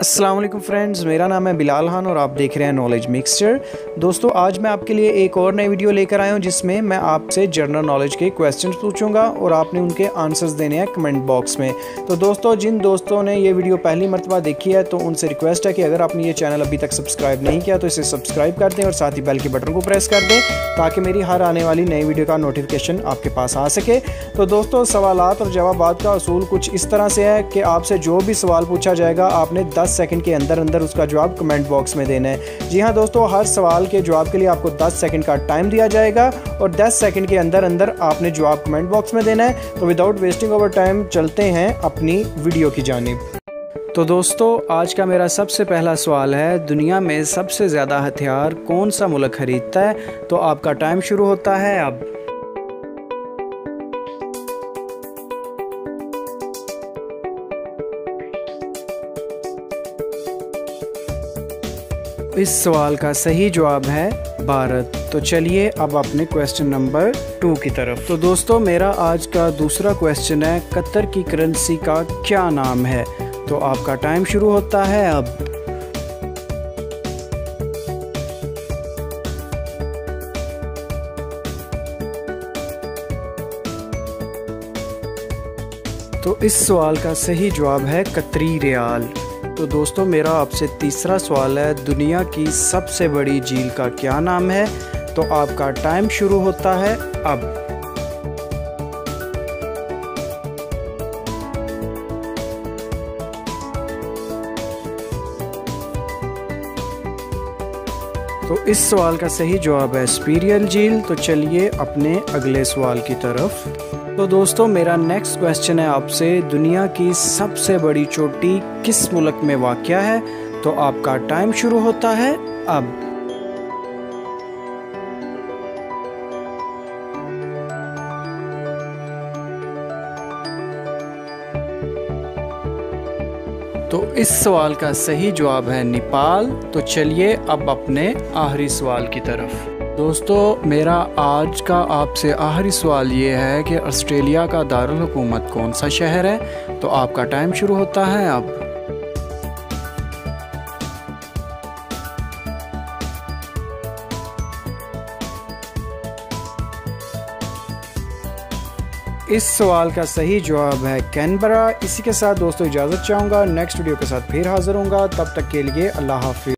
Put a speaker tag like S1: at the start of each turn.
S1: Aslam friends मेरा नाम है बिलाल खान और आप देख रहे हैं नॉलेज मिक्सचर दोस्तों, आज मैं आपके लिए एक और नई वीडियो लेकर आया हूँ, जिसमें मैं आपसे जनरल नॉलेज के क्वेश्चंस पूछूँगा और आपने उनके आंसर्स देने हैं कमेंट बॉक्स में। तो दोस्तों, जिन दोस्तों ने ये वीडियो पहली मरतबा देखी है तो उनसे रिक्वेस्ट है कि अगर आपने ये चैनल अभी तक सब्सक्राइब नहीं किया तो इसे सब्सक्राइब कर दें और साथ ही बेल के बटन को प्रेस कर दें, ताकि मेरी हर आने वाली नई वीडियो का नोटिफिकेशन आपके पास आ सके। तो दोस्तों सवाल और जवाब का असूल कुछ इस तरह से है कि आपसे जो भी सवाल पूछा जाएगा, आपने दस सेकंड के अंदर अंदर उसका जवाब कमेंट बॉक्स में देना है। जी हाँ दोस्तों, हर सवाल के जवाब के लिए आपको 10 सेकंड का टाइम दिया जाएगा और 10 सेकंड के अंदर अंदर आपने जवाब कमेंट बॉक्स में देना है। तो विदाउट वेस्टिंग ओवर टाइम चलते हैं अपनी वीडियो की जानब। तो दोस्तों, आज का मेरा सबसे पहला सवाल है, दुनिया में सबसे ज़्यादा हथियार कौन सा मुल्क खरीदता है? तो आपका टाइम शुरू होता है, अब इस सवाल का सही जवाब है भारत। तो चलिए अब अपने क्वेश्चन नंबर टू की तरफ़। तो दोस्तों, मेरा आज का दूसरा क्वेश्चन है, कतर की करेंसी का क्या नाम है? तो आपका टाइम शुरू होता है अब। तो इस सवाल का सही जवाब है कतरी रियाल। तो दोस्तों, मेरा आपसे तीसरा सवाल है, दुनिया की सबसे बड़ी झील का क्या नाम है? तो आपका टाइम शुरू होता है अब। तो इस सवाल का सही जवाब है स्पीरियल झील। तो चलिए अपने अगले सवाल की तरफ़। तो दोस्तों, मेरा नेक्स्ट क्वेश्चन है आपसे। दुनिया की सबसे बड़ी चोटी किस मुल्क में वाक़ है? तो आपका टाइम शुरू होता है अब। तो इस सवाल का सही जवाब है नेपाल। तो चलिए अब अपने आखिरी सवाल की तरफ़। दोस्तों, मेरा आज का आपसे आखिरी सवाल ये है कि ऑस्ट्रेलिया का दारुल हुकूमत कौन सा शहर है? तो आपका टाइम शुरू होता है अब। इस सवाल का सही जवाब है कैनबरा। इसी के साथ दोस्तों इजाज़त चाहूँगा नेक्स्ट वीडियो के साथ फिर हाजिर हूँ तब तक के लिए अल्लाह हाफि